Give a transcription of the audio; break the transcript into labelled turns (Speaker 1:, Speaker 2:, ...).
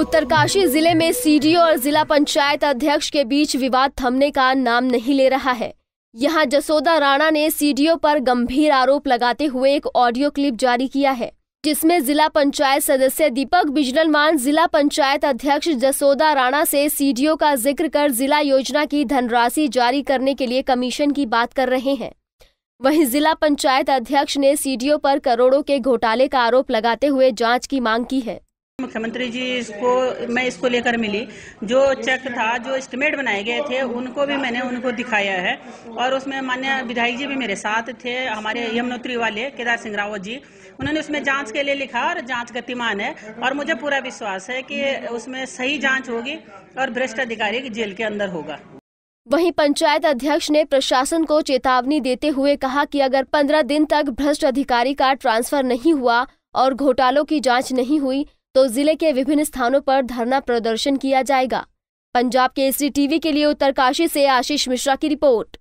Speaker 1: उत्तरकाशी ज़िले में सीडीओ और जिला पंचायत अध्यक्ष के बीच विवाद थमने का नाम नहीं ले रहा है। यहाँ जसोदा राणा ने सीडीओ पर गंभीर आरोप लगाते हुए एक ऑडियो क्लिप जारी किया है, जिसमें जिला पंचायत सदस्य दीपक बिजलमान जिला पंचायत अध्यक्ष जसोदा राणा से सीडीओ का ज़िक्र कर जिला योजना की धनराशि जारी करने के लिए कमीशन की बात कर रहे हैं। वहीं जिला पंचायत अध्यक्ष ने सीडीओ पर करोड़ों के घोटाले का आरोप लगाते हुए जाँच की मांग की है।
Speaker 2: मुख्यमंत्री जी इसको, मैं इसको लेकर मिली। जो चेक था, जो एस्टिमेट बनाए गए थे, उनको भी मैंने उनको दिखाया है। और उसमें मान्य विधायक जी भी मेरे साथ थे, हमारे यमुनोत्री वाले केदार सिंह रावत जी। उन्होंने उसमें जाँच के लिए लिखा और जाँच गतिमान है। और मुझे पूरा विश्वास है कि उसमें सही जाँच होगी और भ्रष्ट अधिकारी जेल के अंदर होगा।
Speaker 1: वहीं पंचायत अध्यक्ष ने प्रशासन को चेतावनी देते हुए कहा कि अगर पंद्रह दिन तक भ्रष्ट अधिकारी का ट्रांसफ़र नहीं हुआ और घोटालों की जाँच नहीं हुई तो ज़िले के विभिन्न स्थानों पर धरना प्रदर्शन किया जाएगा। पंजाब के एसडी टीवी के लिए उत्तरकाशी से आशीष मिश्रा की रिपोर्ट।